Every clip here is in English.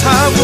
사고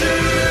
Super